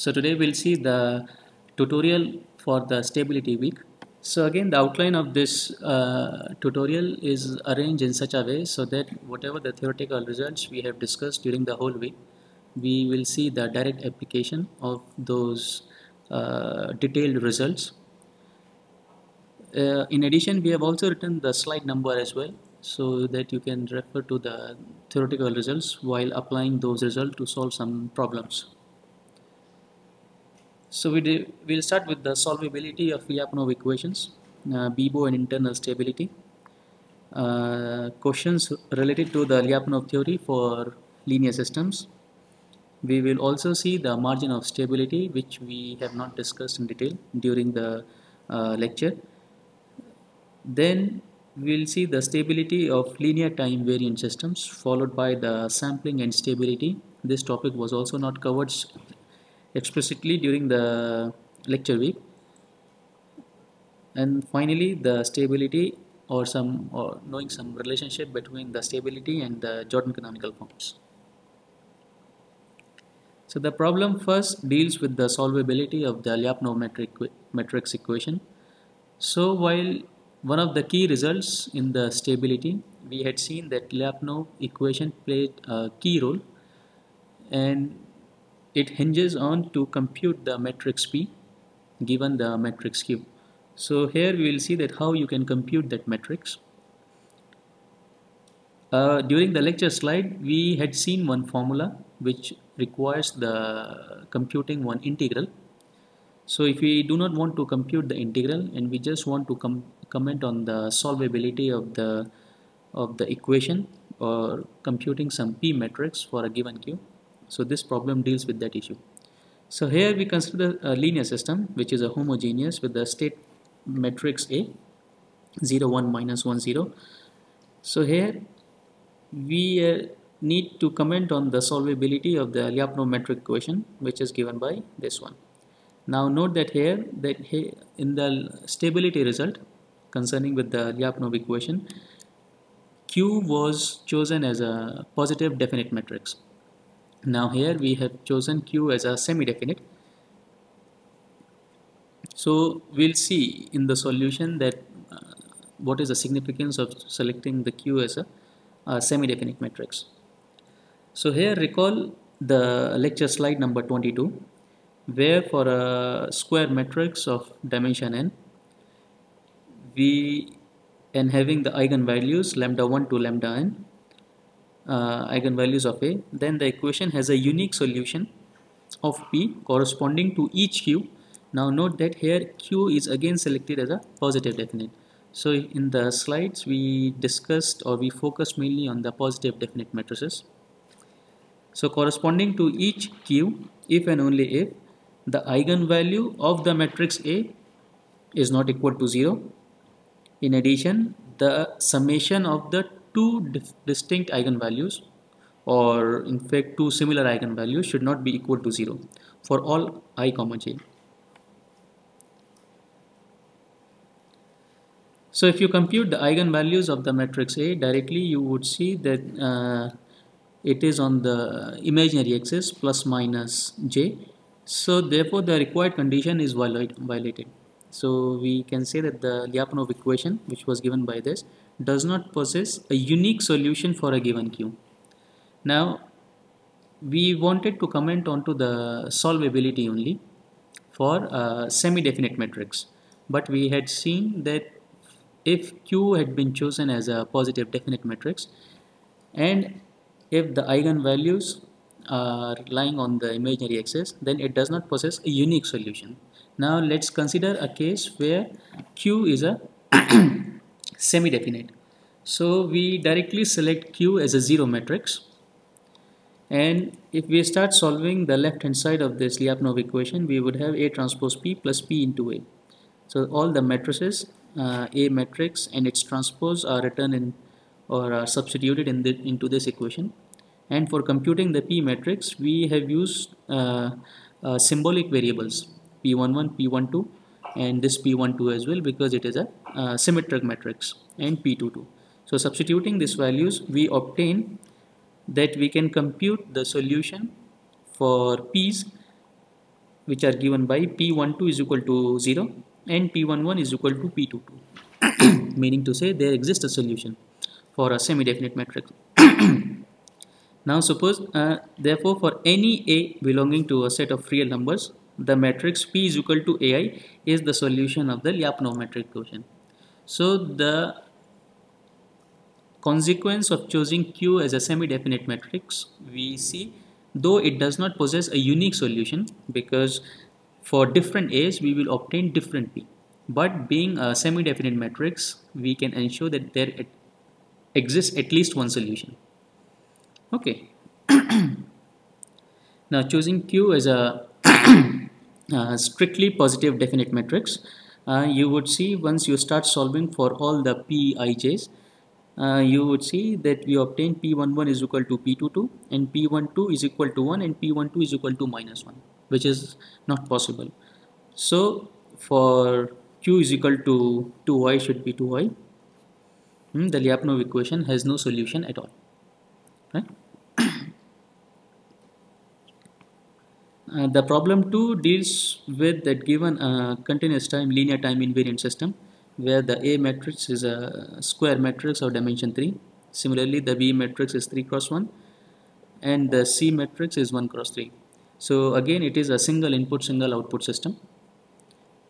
So today we'll see the tutorial for the stability week. So again the outline of this uh, tutorial is arranged in such a way so that whatever the theoretical results we have discussed during the whole week we will see the direct application of those uh, detailed results. Uh, in addition we have also written the slide number as well so that you can refer to the theoretical results while applying those results to solve some problems. So we will start with the solvability of Lyapunov equations, uh, and internal stability. Uh, questions related to the Lyapunov theory for linear systems. We will also see the margin of stability which we have not discussed in detail during the uh, lecture. Then we will see the stability of linear time variant systems followed by the sampling and stability. This topic was also not covered explicitly during the lecture week and finally the stability or some or knowing some relationship between the stability and the Jordan canonical forms. So the problem first deals with the solvability of the Lyapunov metric, matrix equation. So while one of the key results in the stability, we had seen that Lyapunov equation played a key role and it hinges on to compute the matrix P given the matrix Q. So here we will see that how you can compute that matrix. Uh, during the lecture slide we had seen one formula which requires the computing one integral. So if we do not want to compute the integral and we just want to com comment on the solvability of the of the equation or computing some P matrix for a given Q so this problem deals with that issue. So here we consider a linear system which is a homogeneous with the state matrix A 0 1 minus 1 0. So here we uh, need to comment on the solvability of the Lyapunov metric equation which is given by this one. Now note that here that here in the stability result concerning with the Lyapunov equation Q was chosen as a positive definite matrix now here we have chosen q as a semi-definite. So we'll see in the solution that uh, what is the significance of selecting the q as a, a semi-definite matrix. So here recall the lecture slide number 22 where for a square matrix of dimension n we and having the eigenvalues lambda 1 to lambda n uh, eigenvalues of A, then the equation has a unique solution of P corresponding to each Q. Now note that here Q is again selected as a positive definite. So in the slides we discussed or we focused mainly on the positive definite matrices. So corresponding to each Q, if and only if the eigenvalue of the matrix A is not equal to 0. In addition, the summation of the two distinct eigenvalues or in fact two similar eigenvalues should not be equal to 0 for all i comma j. So if you compute the eigenvalues of the matrix A directly you would see that uh, it is on the imaginary axis plus minus j so therefore the required condition is violated. So we can say that the Lyapunov equation which was given by this does not possess a unique solution for a given Q. Now we wanted to comment onto the solvability only for a semi-definite matrix but we had seen that if Q had been chosen as a positive definite matrix and if the eigenvalues are lying on the imaginary axis then it does not possess a unique solution now let's consider a case where Q is a semi-definite. So we directly select Q as a zero matrix and if we start solving the left hand side of this Lyapunov equation we would have A transpose P plus P into A. So all the matrices uh, A matrix and its transpose are written in or are substituted in the, into this equation and for computing the P matrix we have used uh, uh, symbolic variables p11 p12 and this p12 as well because it is a uh, symmetric matrix and p22 so substituting these values we obtain that we can compute the solution for p's which are given by p12 is equal to 0 and p11 is equal to p22 meaning to say there exists a solution for a semi-definite matrix. Now suppose uh, therefore for any a belonging to a set of real numbers the matrix p is equal to ai is the solution of the Lyapunov metric equation so the consequence of choosing q as a semi-definite matrix we see though it does not possess a unique solution because for different a's we will obtain different p. But being a semi-definite matrix we can ensure that there exists at least one solution. Okay. Now choosing q as a uh, strictly positive definite matrix uh, you would see once you start solving for all the pij's uh, you would see that we obtain P11 is equal to P22 and P12 is equal to 1 and P12 is equal to minus 1 which is not possible. So for Q is equal to 2y should be 2y. Hmm, the Lyapunov equation has no solution at all. Right? Uh, the problem 2 deals with that given a continuous time linear time invariant system where the A matrix is a square matrix of dimension 3 similarly the B matrix is 3 cross 1 and the C matrix is 1 cross 3 so again it is a single input single output system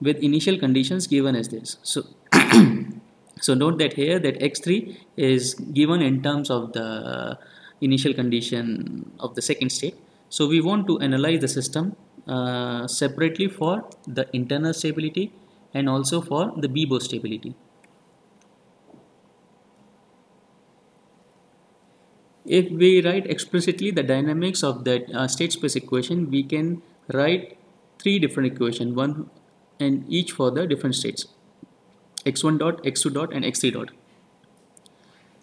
with initial conditions given as this. So so note that here that x3 is given in terms of the initial condition of the second state so we want to analyze the system uh, separately for the internal stability and also for the Bibo stability. If we write explicitly the dynamics of that uh, state space equation, we can write three different equations, one and each for the different states x1 dot, x2 dot and x3 dot.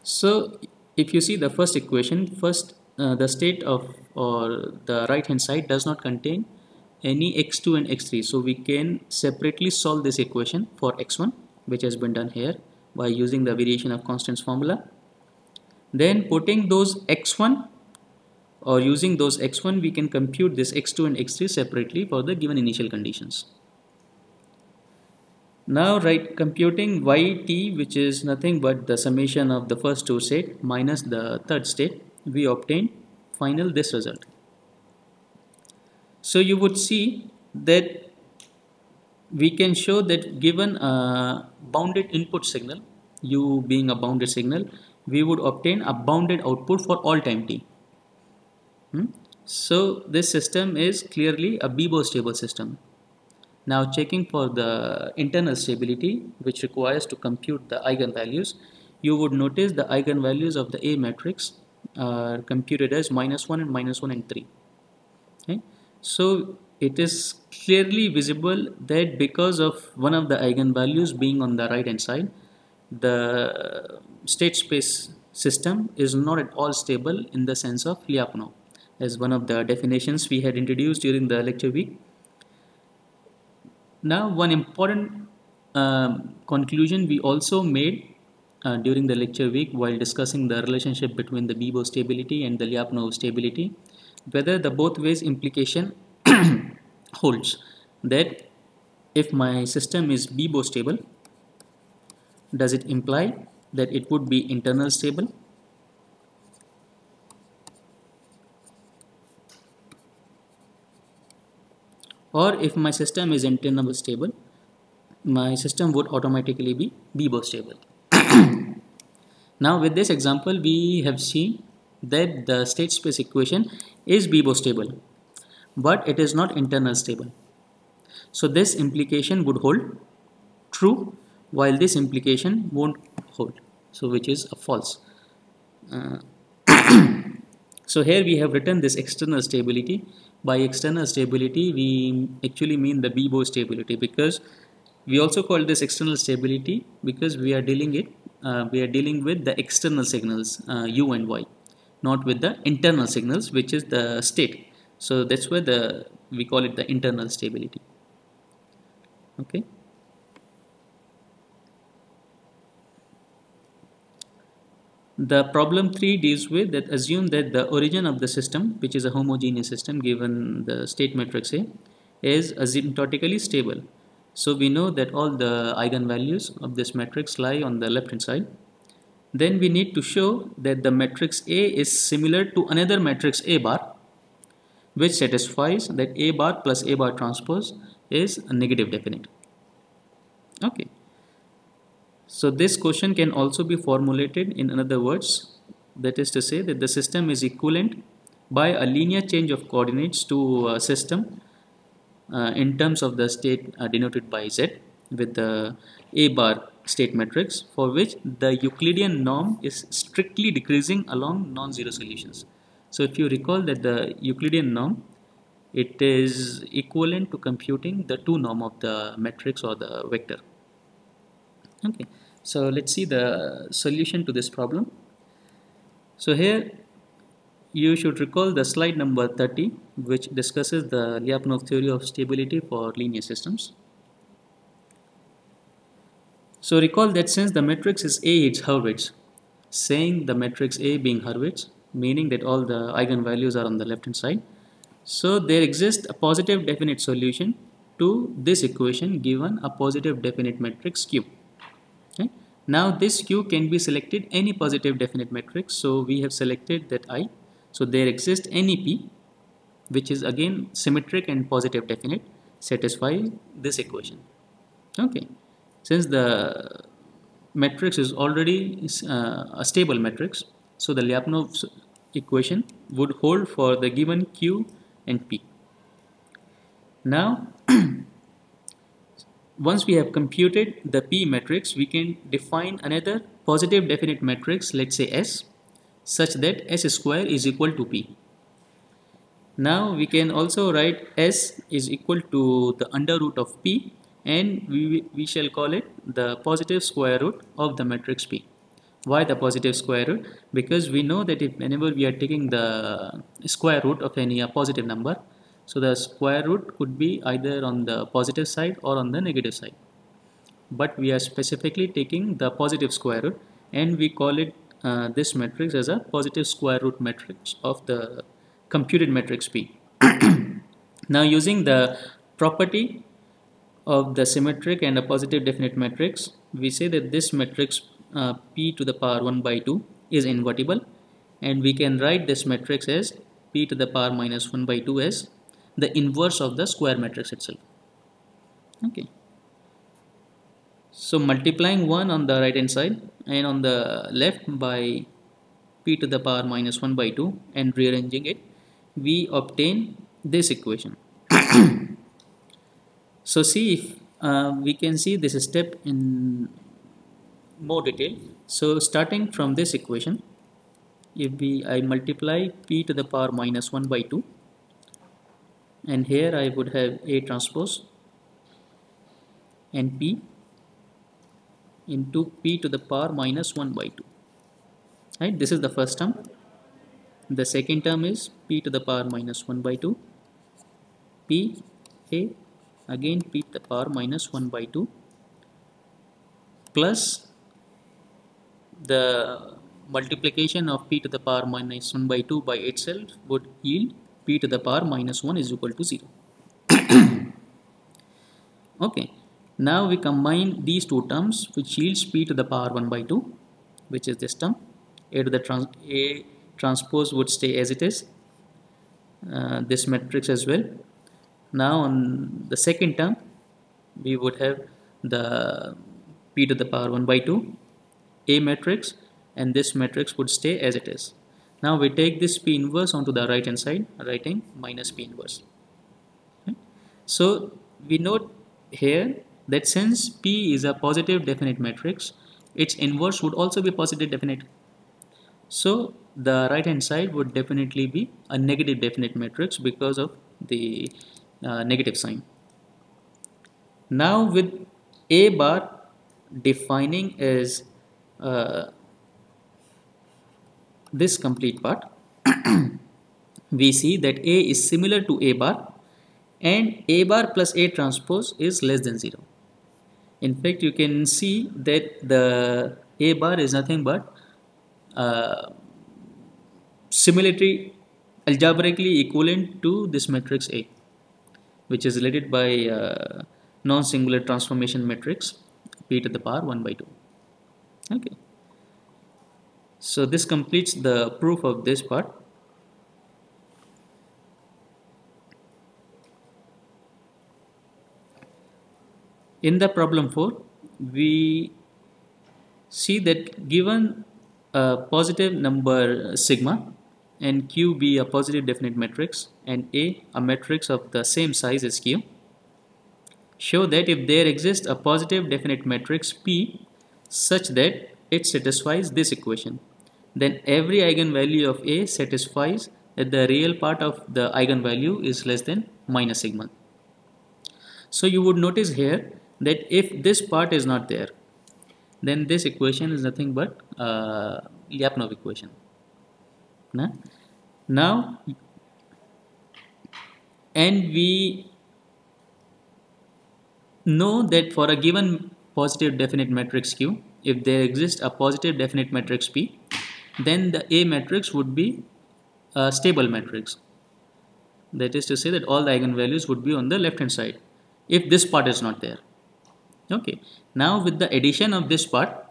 So if you see the first equation, first uh, the state of or the right hand side does not contain any x2 and x3 so we can separately solve this equation for x1 which has been done here by using the variation of constants formula. Then putting those x1 or using those x1 we can compute this x2 and x3 separately for the given initial conditions. Now right computing yt which is nothing but the summation of the first two state minus the third state we obtain final this result so you would see that we can show that given a bounded input signal, u being a bounded signal, we would obtain a bounded output for all time t. Hmm? So this system is clearly a Bibo stable system. Now checking for the internal stability which requires to compute the eigenvalues, you would notice the eigenvalues of the A matrix are computed as minus 1 and minus 1 and 3. Okay? So it is clearly visible that because of one of the eigenvalues being on the right hand side, the state space system is not at all stable in the sense of Lyapunov as one of the definitions we had introduced during the lecture week. Now one important uh, conclusion we also made uh, during the lecture week while discussing the relationship between the Bibo stability and the Lyapunov stability whether the both ways implication holds that if my system is Bibo stable does it imply that it would be internal stable? Or if my system is internal stable my system would automatically be Bibo stable now with this example we have seen that the state space equation is Bibo stable but it is not internal stable. So this implication would hold true while this implication won't hold so which is a false. Uh, so here we have written this external stability by external stability we actually mean the Bibo stability because we also call this external stability because we are dealing it uh, we are dealing with the external signals uh, u and y not with the internal signals which is the state. So that's why the we call it the internal stability. Okay? The problem 3 deals with that assume that the origin of the system which is a homogeneous system given the state matrix A is asymptotically stable. So we know that all the eigenvalues of this matrix lie on the left hand side. Then we need to show that the matrix A is similar to another matrix A bar which satisfies that A bar plus A bar transpose is a negative definite. Okay. So this question can also be formulated in other words that is to say that the system is equivalent by a linear change of coordinates to a system in terms of the state uh, denoted by z with the a bar state matrix for which the Euclidean norm is strictly decreasing along non-zero solutions. So if you recall that the Euclidean norm it is equivalent to computing the two norm of the matrix or the vector. Okay, so let's see the solution to this problem. So here you should recall the slide number 30 which discusses the Lyapunov theory of stability for linear systems. So recall that since the matrix is A it's Hurwitz, saying the matrix A being Hurwitz, meaning that all the eigenvalues are on the left hand side. So there exists a positive definite solution to this equation given a positive definite matrix Q. Okay. Now this Q can be selected any positive definite matrix. So we have selected that I. So there exists any P which is again symmetric and positive definite satisfy this equation. Okay. Since the matrix is already uh, a stable matrix, so the Lyapunov equation would hold for the given Q and P. Now once we have computed the P matrix, we can define another positive definite matrix, let's say S, such that S square is equal to P. Now we can also write S is equal to the under root of P and we, we shall call it the positive square root of the matrix P. Why the positive square root? Because we know that if whenever we are taking the square root of any a positive number, so the square root could be either on the positive side or on the negative side. But we are specifically taking the positive square root and we call it uh, this matrix as a positive square root matrix of the computed matrix P. now using the property of the symmetric and a positive definite matrix, we say that this matrix uh, P to the power 1 by 2 is invertible and we can write this matrix as P to the power minus 1 by 2 as the inverse of the square matrix itself okay so multiplying 1 on the right hand side and on the left by p to the power minus 1 by 2 and rearranging it we obtain this equation. So see if uh, we can see this step in more detail. So starting from this equation if we I multiply p to the power minus 1 by 2 and here I would have A transpose and P into P to the power minus 1 by 2 right? This is the first term. The second term is P to the power minus 1 by 2 P A again P to the power minus 1 by 2 plus the multiplication of p to the power minus 1 by 2 by itself would yield p to the power minus 1 is equal to 0. okay, now we combine these two terms which yields p to the power 1 by 2 which is this term. A to the trans A transpose would stay as it is. Uh, this matrix as well. Now on the second term we would have the p to the power 1 by 2 A matrix and this matrix would stay as it is. Now we take this P inverse onto the right hand side, writing minus P inverse. Okay. So we note here that since P is a positive definite matrix, its inverse would also be positive definite. So the right hand side would definitely be a negative definite matrix because of the uh, negative sign. Now with A bar defining as uh, this complete part, we see that A is similar to A bar and A bar plus A transpose is less than 0. In fact, you can see that the A bar is nothing but uh, similarity algebraically equivalent to this matrix A. which is related by uh, non-singular transformation matrix p to the power 1 by 2 okay so this completes the proof of this part in the problem 4 we see that given a positive number sigma and q be a positive definite matrix and a a matrix of the same size as q show that if there exists a positive definite matrix p such that it satisfies this equation then every eigenvalue of a satisfies that the real part of the eigenvalue is less than minus sigma. So you would notice here that if this part is not there then this equation is nothing but uh, Lyapunov equation. Now, now and we know that for a given positive definite matrix Q if there exists a positive definite matrix P then the A matrix would be a stable matrix. That is to say that all the eigenvalues would be on the left hand side if this part is not there okay. Now with the addition of this part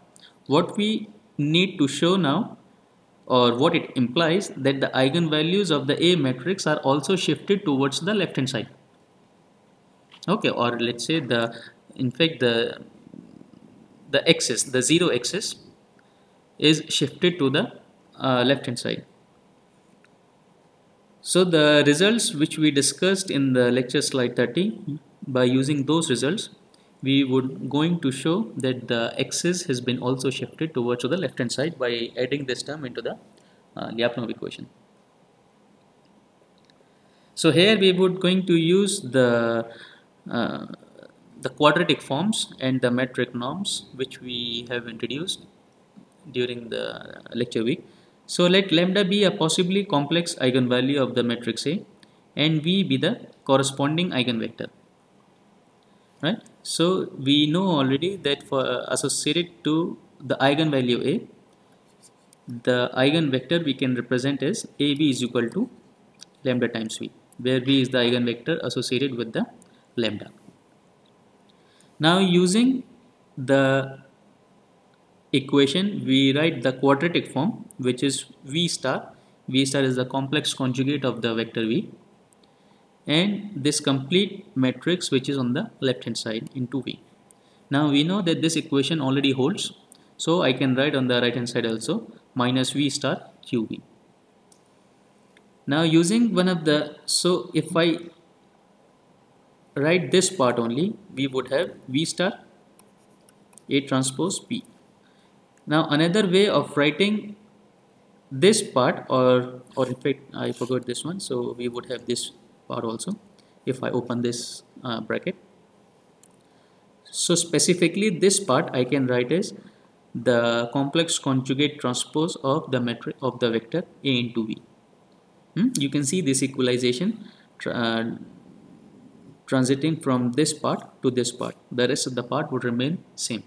what we need to show now or what it implies that the eigenvalues of the A matrix are also shifted towards the left hand side. Okay or let's say the in fact the the axis the zero axis is shifted to the uh, left hand side. So the results which we discussed in the lecture slide 30 by using those results we would going to show that the axis has been also shifted towards to the left hand side by adding this term into the uh, Lyapunov equation. So here we would going to use the uh, the quadratic forms and the metric norms which we have introduced during the lecture week. So let lambda be a possibly complex eigenvalue of the matrix A and V be the corresponding eigenvector right so we know already that for uh, associated to the eigenvalue a the eigenvector we can represent as ab is equal to lambda times v where v is the eigenvector associated with the lambda. Now using the equation we write the quadratic form which is v star. V star is the complex conjugate of the vector v and this complete matrix which is on the left hand side in 2v. Now we know that this equation already holds so I can write on the right hand side also minus v star qv. Now using one of the so if I write this part only we would have v star a transpose p. Now another way of writing this part or or in fact I forgot this one so we would have this part also if I open this uh, bracket. So specifically this part I can write as the complex conjugate transpose of the metric of the vector a into v hmm? you can see this equalization uh, transiting from this part to this part. The rest of the part would remain same.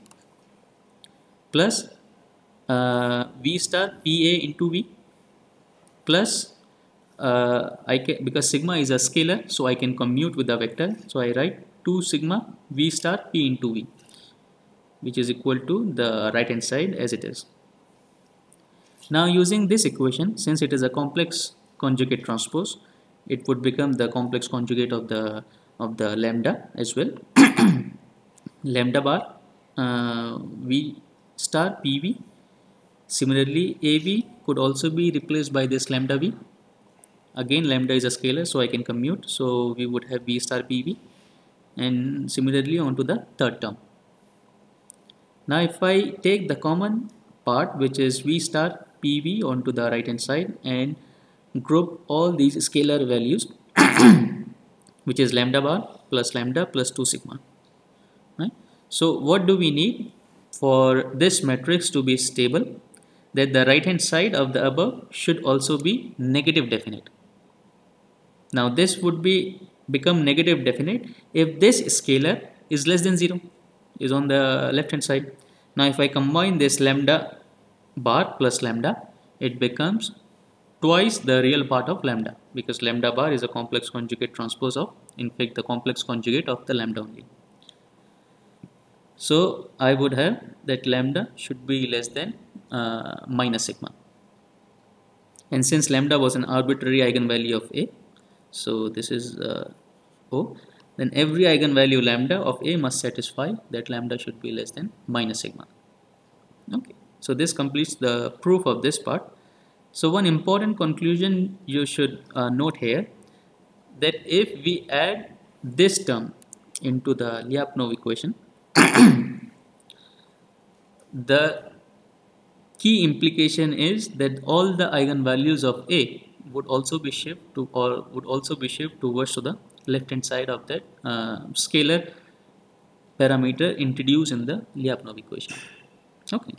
Plus uh, v star pa into v. Plus uh, I can because sigma is a scalar so I can commute with the vector. So I write 2 sigma v star p into v which is equal to the right hand side as it is. Now using this equation since it is a complex conjugate transpose it would become the complex conjugate of the of the lambda as well. Lambda bar uh, v star pv similarly av could also be replaced by this lambda v again lambda is a scalar so I can commute. So we would have v star pv and similarly onto the third term. Now if I take the common part which is v star pv onto the right hand side and group all these scalar values which is lambda bar plus lambda plus 2 sigma. Right? So what do we need for this matrix to be stable? That the right hand side of the above should also be negative definite now this would be become negative definite if this scalar is less than 0 is on the left hand side. Now if I combine this lambda bar plus lambda it becomes twice the real part of lambda because lambda bar is a complex conjugate transpose of in fact the complex conjugate of the lambda only. So I would have that lambda should be less than uh, minus sigma. And since lambda was an arbitrary eigenvalue of A, so this is uh, O, then every eigenvalue lambda of A must satisfy that lambda should be less than minus sigma. Okay, so this completes the proof of this part. So one important conclusion you should uh, note here that if we add this term into the Lyapunov equation, the key implication is that all the eigenvalues of A would also be shifted to or would also be shifted towards to the left hand side of that uh, scalar parameter introduced in the Lyapunov equation. Okay.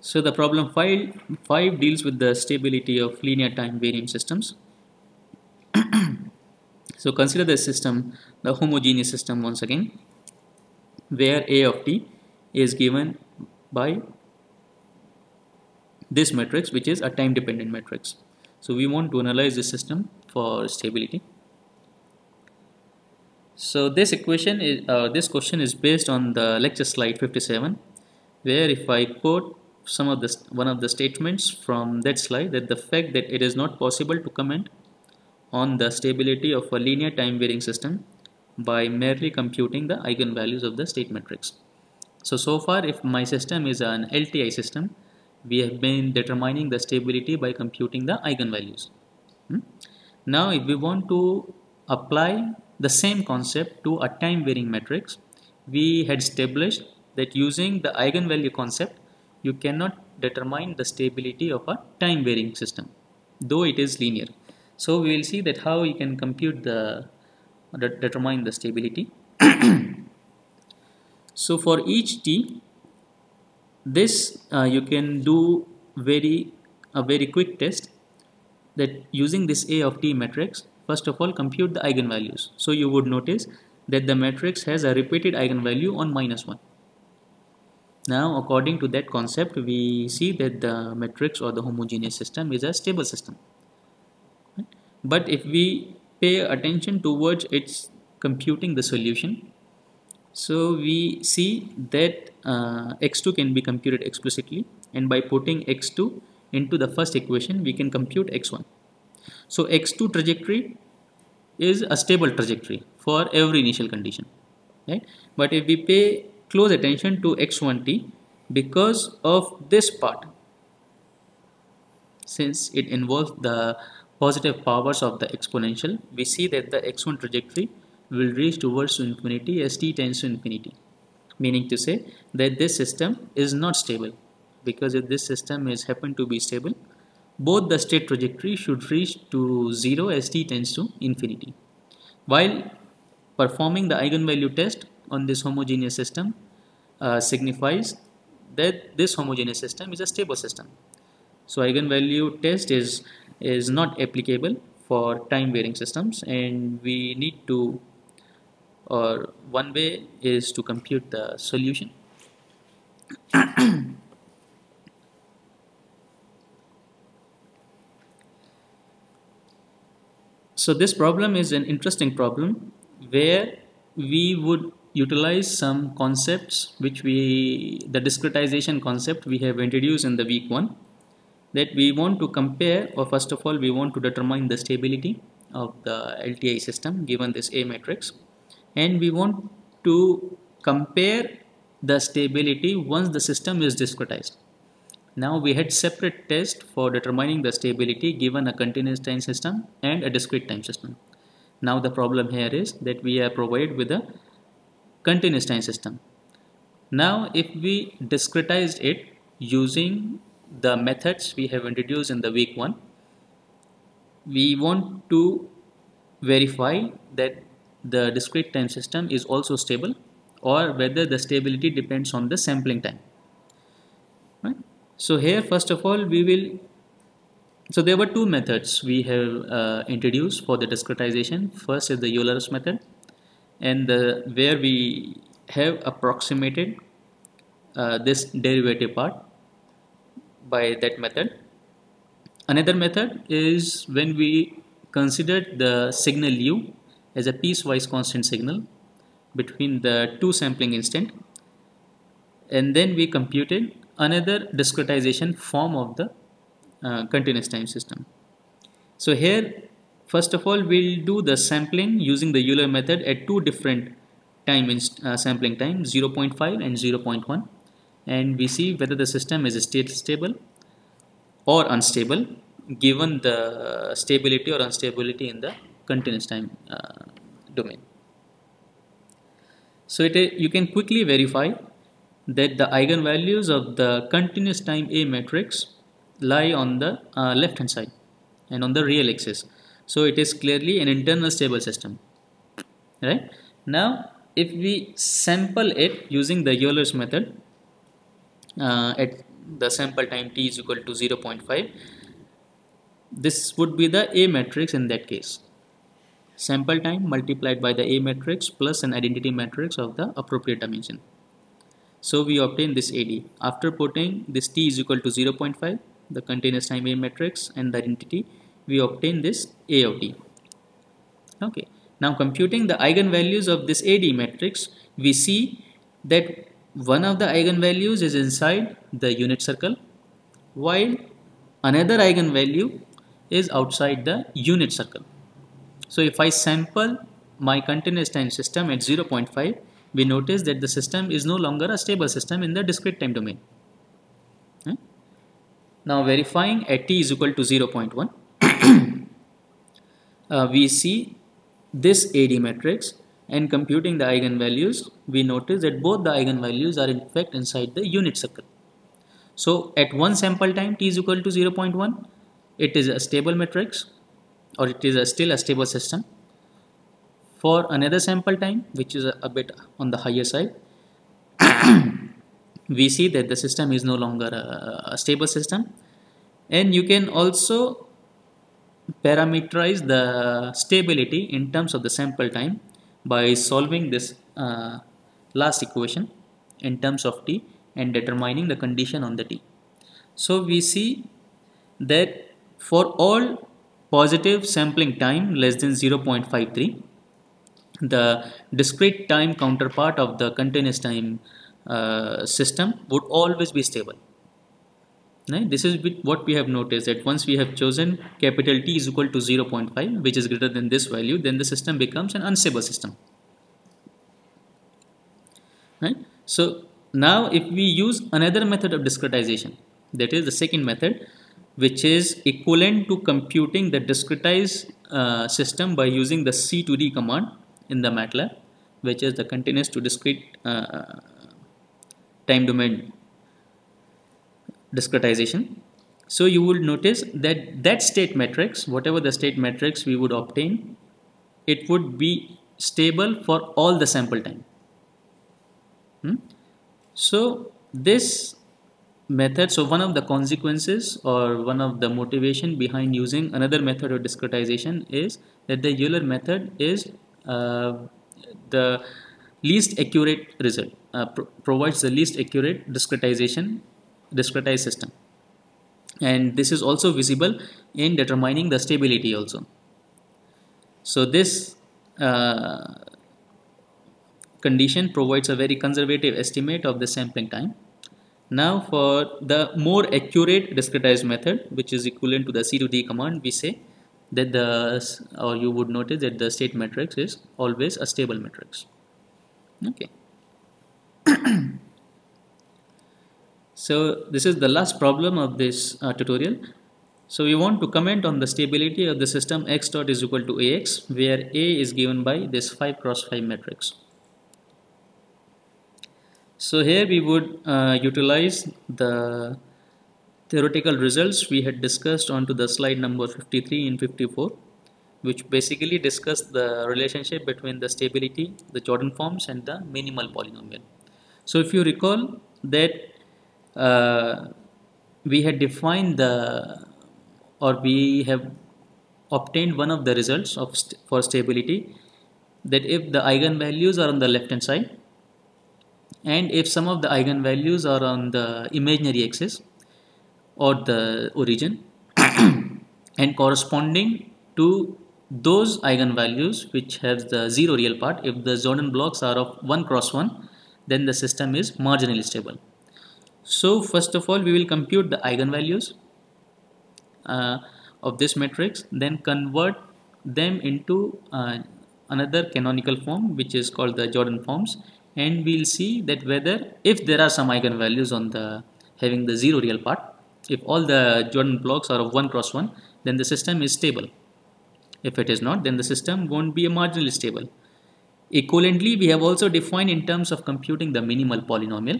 So the problem 5, 5 deals with the stability of linear time varying systems. so consider the system, the homogeneous system once again, where A of t is given by this matrix which is a time dependent matrix. So we want to analyze this system for stability. So this equation is uh, this question is based on the lecture slide 57 where if I quote some of the one of the statements from that slide that the fact that it is not possible to comment on the stability of a linear time varying system by merely computing the eigenvalues of the state matrix. So, so far if my system is an LTI system, we have been determining the stability by computing the eigenvalues. Hmm? Now if we want to apply the same concept to a time varying matrix, we had established that using the eigenvalue concept you cannot determine the stability of a time varying system though it is linear so we will see that how you can compute the determine the stability so for each t this uh, you can do very a very quick test that using this a of t matrix first of all compute the eigenvalues. So you would notice that the matrix has a repeated eigenvalue on minus 1 now, according to that concept, we see that the matrix or the homogeneous system is a stable system. But if we pay attention towards its computing the solution, so we see that uh, x2 can be computed explicitly and by putting x2 into the first equation, we can compute x1. So x2 trajectory is a stable trajectory for every initial condition, right? But if we pay close attention to x1t because of this part since it involves the positive powers of the exponential we see that the x1 trajectory will reach towards infinity as t tends to infinity meaning to say that this system is not stable because if this system is happen to be stable both the state trajectory should reach to 0 as t tends to infinity while performing the eigenvalue test on this homogeneous system uh, signifies that this homogeneous system is a stable system. So eigenvalue test is is not applicable for time varying systems and we need to or one way is to compute the solution. so this problem is an interesting problem where we would utilize some concepts which we the discretization concept we have introduced in the week one that we want to compare or first of all we want to determine the stability of the LTI system given this A matrix and we want to compare the stability once the system is discretized. Now we had separate test for determining the stability given a continuous time system and a discrete time system. Now the problem here is that we are provided with a continuous time system. Now if we discretized it using the methods we have introduced in the week 1, we want to verify that the discrete time system is also stable or whether the stability depends on the sampling time. Right? So here first of all we will so there were two methods we have uh, introduced for the discretization. First is the Euler's method and the, where we have approximated uh, this derivative part by that method another method is when we consider the signal u as a piecewise constant signal between the two sampling instant and then we computed another discretization form of the uh, continuous time system. So here first of all we'll do the sampling using the Euler method at two different time uh, sampling time 0.5 and 0.1 and we see whether the system is state stable or unstable given the stability or instability in the continuous time uh, domain. So it, you can quickly verify that the eigenvalues of the continuous time A matrix lie on the uh, left hand side and on the real axis. So it is clearly an internal stable system. Right? Now if we sample it using the Euler's method uh, at the sample time t is equal to 0.5 this would be the A matrix in that case sample time multiplied by the A matrix plus an identity matrix of the appropriate dimension. So we obtain this AD after putting this t is equal to 0.5 the continuous time A matrix and the identity we obtain this A of t okay. Now computing the eigenvalues of this AD matrix we see that one of the eigenvalues is inside the unit circle while another eigenvalue is outside the unit circle. So if I sample my continuous time system at 0.5 we notice that the system is no longer a stable system in the discrete time domain. Now verifying at t is equal to 0.1 uh, we see this AD matrix and computing the eigenvalues, we notice that both the eigenvalues are in fact inside the unit circle. So at one sample time t is equal to 0.1, it is a stable matrix or it is a still a stable system. For another sample time, which is a, a bit on the higher side, we see that the system is no longer a, a stable system. And you can also parameterize the stability in terms of the sample time by solving this uh, last equation in terms of t and determining the condition on the t. So we see that for all positive sampling time less than 0.53 the discrete time counterpart of the continuous time uh, system would always be stable Right? This is what we have noticed that once we have chosen capital T is equal to 0.5 which is greater than this value then the system becomes an unstable system. Right? So now if we use another method of discretization that is the second method which is equivalent to computing the discretized uh, system by using the C to D command in the MATLAB which is the continuous to discrete uh, time domain discretization. So you will notice that that state matrix, whatever the state matrix we would obtain, it would be stable for all the sample time. Hmm? So this method, so one of the consequences or one of the motivation behind using another method of discretization is that the Euler method is uh, the least accurate result, uh, provides the least accurate discretization discretized system. And this is also visible in determining the stability also. So this uh, condition provides a very conservative estimate of the sampling time now for the more accurate discretized method which is equivalent to the C to D command we say that the or you would notice that the state matrix is always a stable matrix okay So this is the last problem of this uh, tutorial. So we want to comment on the stability of the system x dot is equal to ax where A is given by this 5 cross 5 matrix. So here we would uh, utilize the theoretical results we had discussed onto the slide number 53 and 54 which basically discuss the relationship between the stability, the Jordan forms and the minimal polynomial. So if you recall that uh, we had defined the or we have obtained one of the results of st for stability that if the eigenvalues are on the left hand side and if some of the eigenvalues are on the imaginary axis or the origin and corresponding to those eigenvalues which have the zero real part if the Jordan blocks are of 1 cross 1 then the system is marginally stable. So first of all we will compute the eigenvalues uh, of this matrix then convert them into uh, another canonical form which is called the Jordan forms and we'll see that whether if there are some eigenvalues on the having the zero real part if all the Jordan blocks are of 1 cross 1 then the system is stable. If it is not then the system won't be a marginally stable. Equivalently we have also defined in terms of computing the minimal polynomial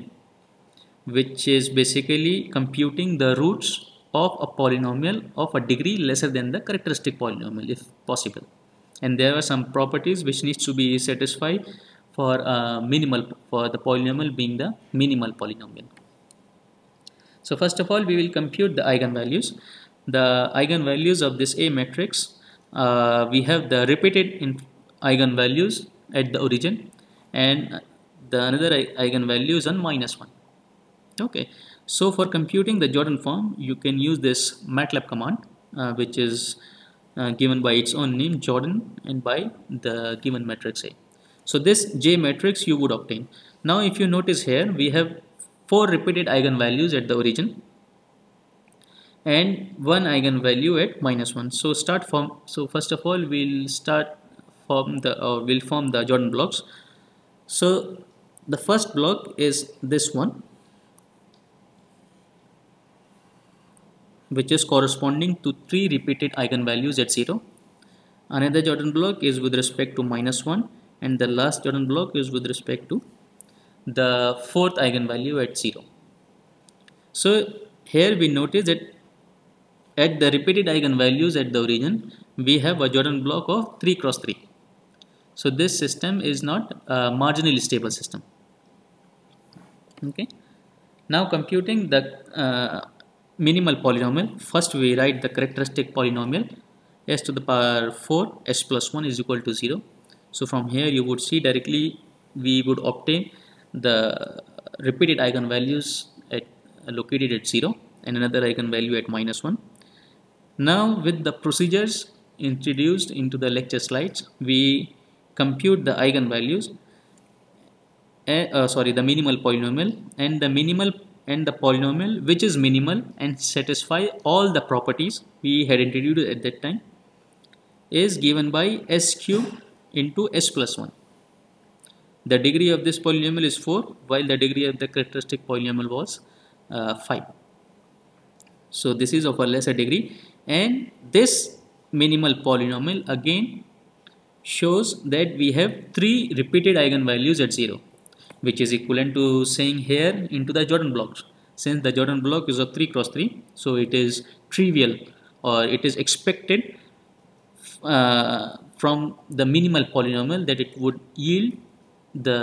which is basically computing the roots of a polynomial of a degree lesser than the characteristic polynomial if possible. And there are some properties which needs to be satisfied for uh, minimal for the polynomial being the minimal polynomial. So first of all we will compute the eigenvalues. The eigenvalues of this A matrix uh, we have the repeated eigenvalues at the origin and the another eigenvalues on minus 1 okay. So for computing the Jordan form, you can use this MATLAB command, uh, which is uh, given by its own name, Jordan, and by the given matrix A. So this J matrix you would obtain. Now if you notice here, we have four repeated eigenvalues at the origin and one eigenvalue at minus 1 so start from so first of all we'll start from the or we'll form the jordan blocks so the first block is this one which is corresponding to three repeated eigenvalues at 0. Another Jordan block is with respect to minus 1 and the last Jordan block is with respect to the fourth eigenvalue at 0. So here we notice that at the repeated eigenvalues at the origin we have a Jordan block of 3 cross 3. So this system is not a marginally stable system. Okay. Now computing the uh, minimal polynomial first we write the characteristic polynomial s to the power 4 s plus 1 is equal to 0 so from here you would see directly we would obtain the repeated eigenvalues at located at 0 and another eigenvalue at minus 1 now with the procedures introduced into the lecture slides we compute the eigenvalues uh, uh, sorry the minimal polynomial and the minimal and the polynomial which is minimal and satisfy all the properties we had introduced at that time is given by s cube into s plus 1. The degree of this polynomial is 4 while the degree of the characteristic polynomial was uh, 5. So this is of a lesser degree and this minimal polynomial again shows that we have three repeated eigenvalues at 0 which is equivalent to saying here into the Jordan blocks. Since the Jordan block is of 3 cross 3, so it is trivial or it is expected uh, from the minimal polynomial that it would yield the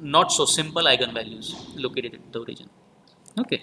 not so simple eigenvalues located at the origin. Okay.